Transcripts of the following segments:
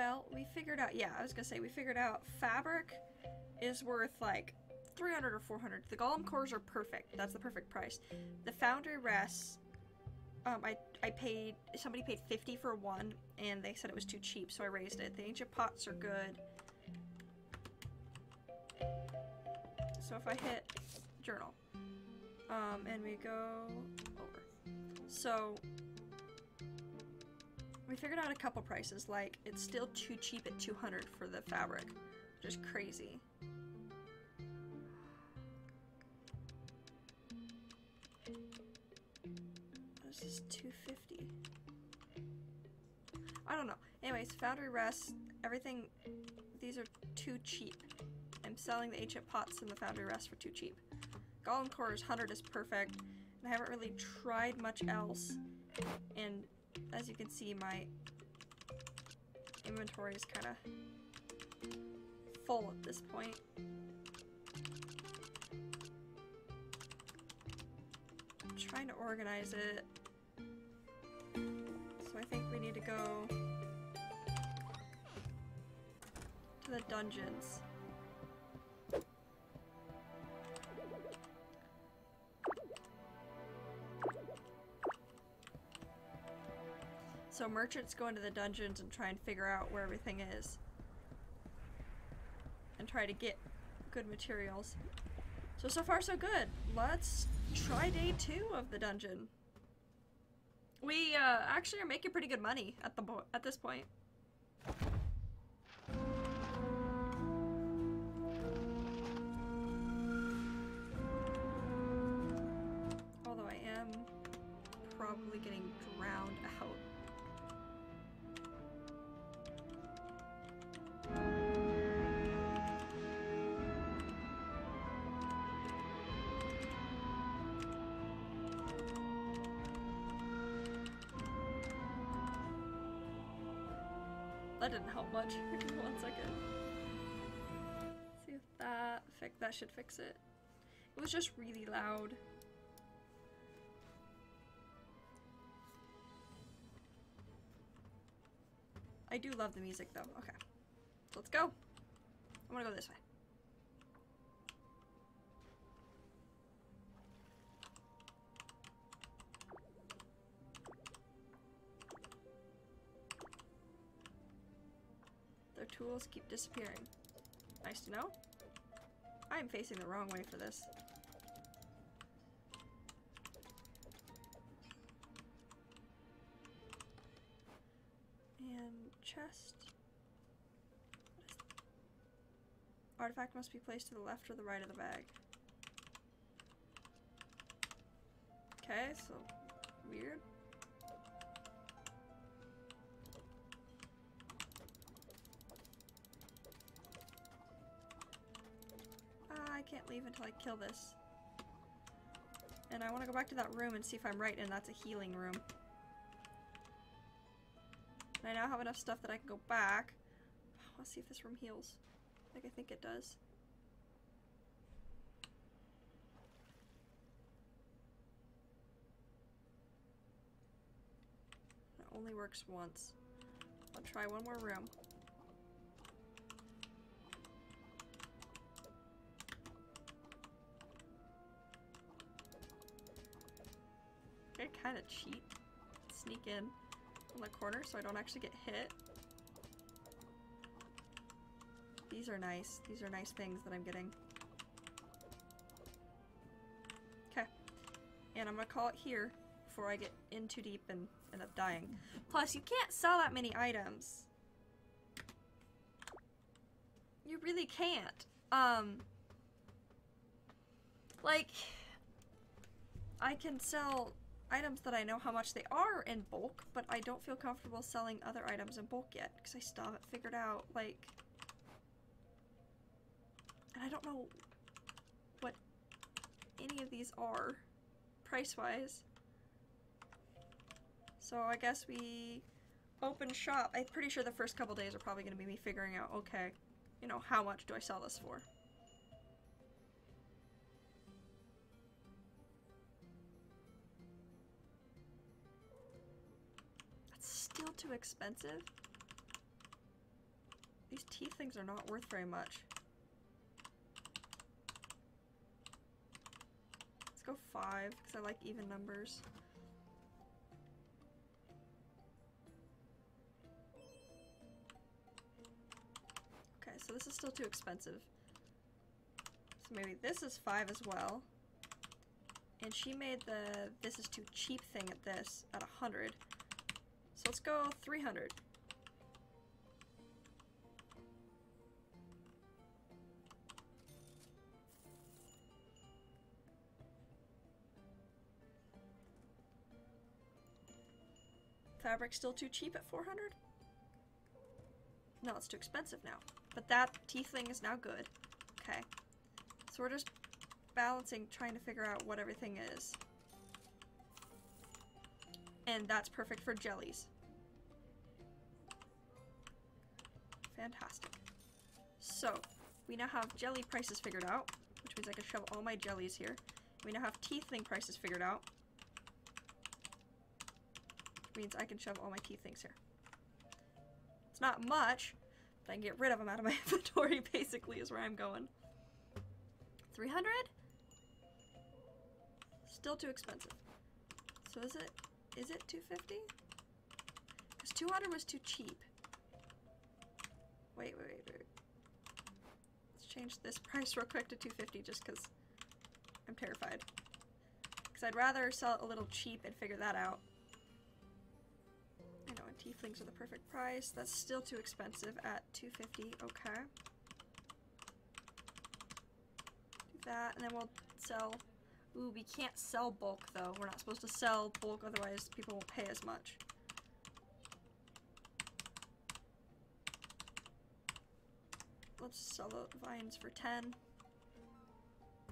well, we figured out, yeah, I was gonna say, we figured out fabric is worth like 300 or 400. The golem cores are perfect. That's the perfect price. The foundry rests, um, I, I paid, somebody paid 50 for one, and they said it was too cheap, so I raised it. The ancient pots are good. So if I hit journal, um, and we go over. So, we figured out a couple prices, like, it's still too cheap at 200 for the fabric, which is crazy. This is 250. I don't know. Anyways, Foundry Rest, everything, these are too cheap. I'm selling the ancient pots and the Foundry Rest for too cheap. Golem Core's 100 is perfect, and I haven't really tried much else. And as you can see, my inventory is kind of full at this point. I'm trying to organize it. So I think we need to go to the dungeons. So merchants go into the dungeons and try and figure out where everything is. And try to get good materials. So, so far so good. Let's try day two of the dungeon. We uh, actually are making pretty good money at the at this point. That didn't help much. One second. See if that fix that should fix it. It was just really loud. I do love the music though. Okay. Let's go. I'm gonna go this way. Tools keep disappearing. Nice to know. I am facing the wrong way for this. And chest. Artifact must be placed to the left or the right of the bag. Okay, so weird. Can't leave until I kill this. And I want to go back to that room and see if I'm right, and that's a healing room. And I now have enough stuff that I can go back. Let's see if this room heals. Like I think it does. It only works once. I'll try one more room. Kind of cheat. Sneak in on the corner so I don't actually get hit. These are nice. These are nice things that I'm getting. Okay. And I'm gonna call it here before I get in too deep and end up dying. Plus, you can't sell that many items. You really can't. Um, like, I can sell items that I know how much they are in bulk, but I don't feel comfortable selling other items in bulk yet because I still haven't figured out, like, and I don't know what any of these are price-wise. So I guess we open shop. I'm pretty sure the first couple days are probably going to be me figuring out, okay, you know, how much do I sell this for? Too expensive. These teeth things are not worth very much. Let's go five, because I like even numbers. Okay, so this is still too expensive. So maybe this is five as well. And she made the this is too cheap thing at this at a 100. So let's go 300. Fabric still too cheap at 400? No, it's too expensive now. But that teeth thing is now good. Okay. So we're just balancing, trying to figure out what everything is. And that's perfect for jellies. Fantastic. So, we now have jelly prices figured out, which means I can shove all my jellies here. We now have teeth thing prices figured out, which means I can shove all my teeth things here. It's not much, but I can get rid of them out of my inventory, basically, is where I'm going. 300? Still too expensive. So is it, is it 250? Because 200 was too cheap. Wait, wait, wait, wait. Let's change this price real quick to 250 just because I'm terrified. Because I'd rather sell it a little cheap and figure that out. I know, and tieflings are the perfect price. That's still too expensive at 250. Okay. Do that, and then we'll sell Ooh, we can't sell bulk though. We're not supposed to sell bulk, otherwise people won't pay as much. Let's sell the vines for 10.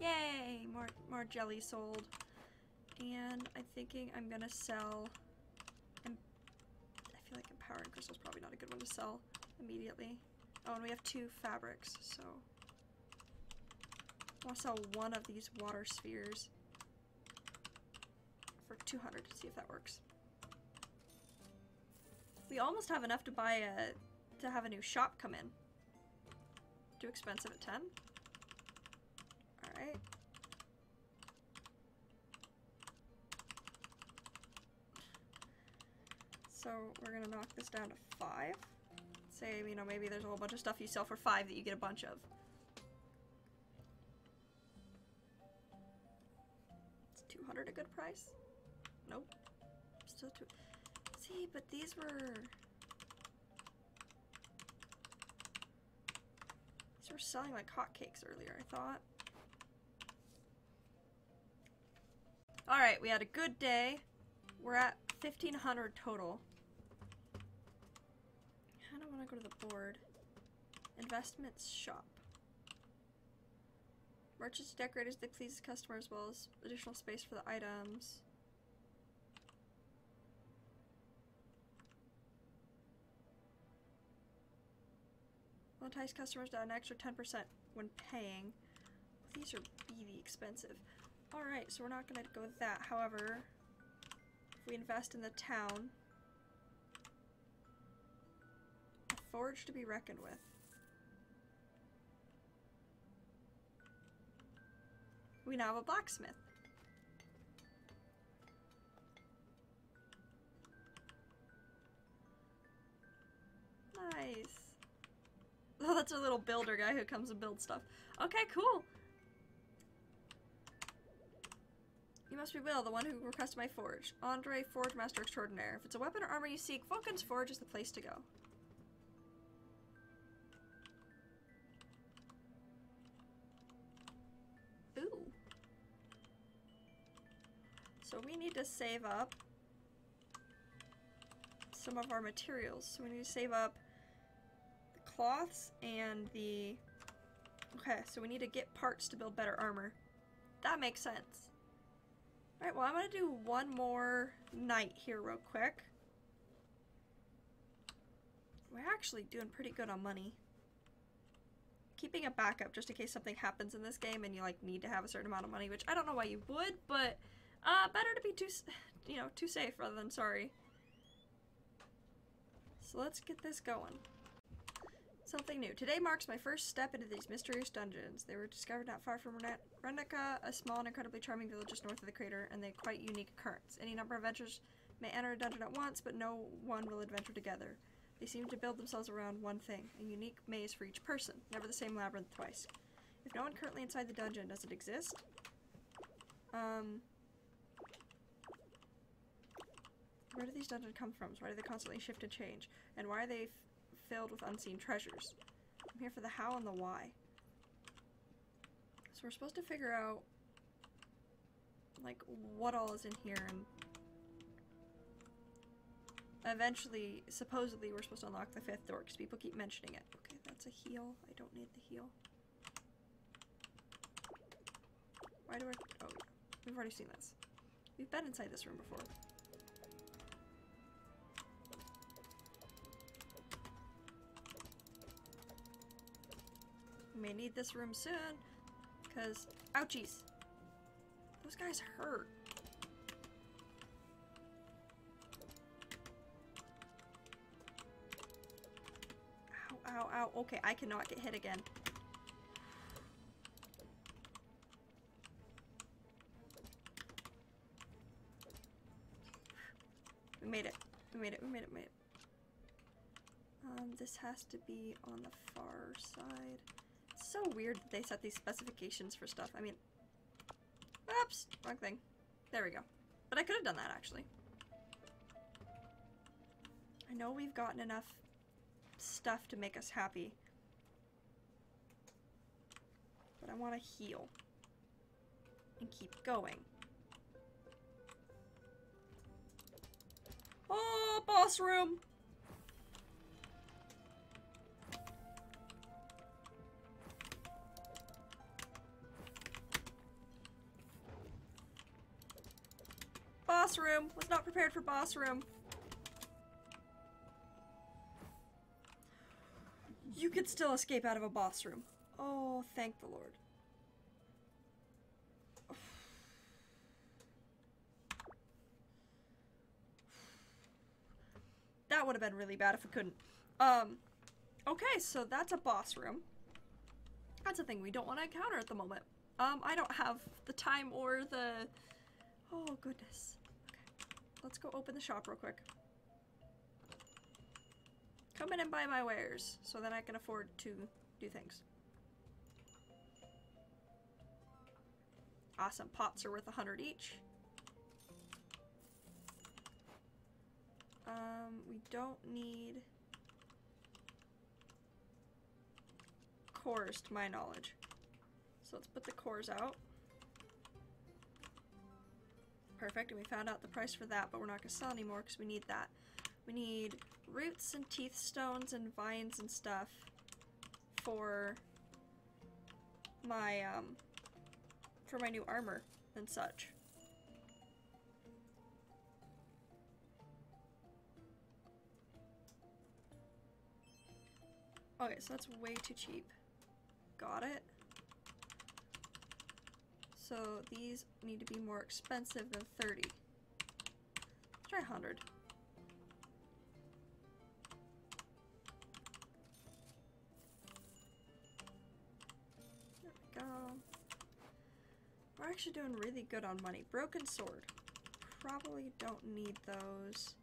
Yay! More, more jelly sold. And I'm thinking I'm gonna sell... I feel like Empowering Crystal's probably not a good one to sell immediately. Oh, and we have two fabrics, so... I want to sell one of these water spheres for 200 to see if that works. We almost have enough to buy a to have a new shop come in. Too expensive at 10. Alright. So we're gonna knock this down to 5. Say, you know, maybe there's a whole bunch of stuff you sell for 5 that you get a bunch of. Good price? Nope. Still too... See, but these were... These were selling like hotcakes earlier, I thought. Alright, we had a good day. We're at 1500 total. I of want to go to the board. Investments shop. Merchants decorators that please customers as well as additional space for the items. Will entice customers to an extra 10% when paying. These are really expensive. Alright, so we're not going to go with that. However, if we invest in the town, a forge to be reckoned with. We now have a blacksmith. Nice. Oh, that's a little builder guy who comes and builds stuff. Okay, cool. You must be Will, the one who requested my forge. Andrei, Forge Master Extraordinaire. If it's a weapon or armor you seek, Vulcan's Forge is the place to go. So we need to save up some of our materials. So we need to save up the cloths and the... Okay, so we need to get parts to build better armor. That makes sense. Alright, well I'm gonna do one more night here real quick. We're actually doing pretty good on money. Keeping a backup just in case something happens in this game and you like need to have a certain amount of money, which I don't know why you would, but uh, better to be too, you know, too safe rather than sorry. So let's get this going. Something new. Today marks my first step into these mysterious dungeons. They were discovered not far from Ren- Rendika, a small and incredibly charming village just north of the crater, and they quite unique occurrence. Any number of adventurers may enter a dungeon at once, but no one will adventure together. They seem to build themselves around one thing, a unique maze for each person, never the same labyrinth twice. If no one currently inside the dungeon, does it exist? Um, where do these dungeons come from? Why do they constantly shift and change? And why are they filled with unseen treasures? I'm here for the how and the why. So we're supposed to figure out, like, what all is in here and eventually, supposedly, we're supposed to unlock the fifth door because people keep mentioning it. Okay, that's a heal. I don't need the heal. Why do I? Oh. We've already seen this. We've been inside this room before. May need this room soon, because ouchies. Those guys hurt. Ow, ow, ow. Okay, I cannot get hit again. We made it. We made it. We made it. We made it. Um, this has to be on the far side. So weird that they set these specifications for stuff. I mean, oops, wrong thing. There we go. But I could have done that actually. I know we've gotten enough stuff to make us happy. But I want to heal. And keep going. Oh, boss room! Boss room! Was not prepared for boss room. You could still escape out of a boss room. Oh, thank the Lord. That would have been really bad if we couldn't. Um, okay, so that's a boss room. That's a thing we don't want to encounter at the moment. Um, I don't have the time or the... Oh, goodness. Let's go open the shop real quick. Come in and buy my wares so that I can afford to do things. Awesome. Pots are worth 100 each. Um, we don't need cores to my knowledge. So let's put the cores out. Perfect, and we found out the price for that, but we're not going to sell anymore because we need that. We need roots and teeth stones and vines and stuff for my, um, for my new armor and such. Okay, so that's way too cheap. Got it. So these need to be more expensive than 30. Let's try 100. There we go. We're actually doing really good on money. Broken sword. Probably don't need those.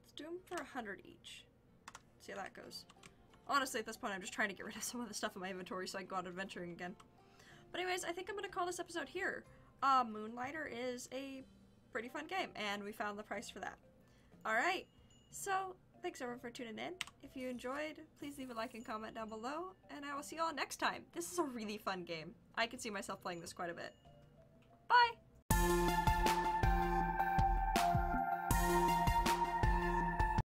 Let's do them for 100 each. See how that goes. Honestly, at this point, I'm just trying to get rid of some of the stuff in my inventory so I can go out adventuring again. But anyways, I think I'm to call this episode here. Uh, Moonlighter is a pretty fun game, and we found the price for that. Alright, so thanks everyone for tuning in. If you enjoyed, please leave a like and comment down below, and I will see you all next time. This is a really fun game. I can see myself playing this quite a bit. Bye!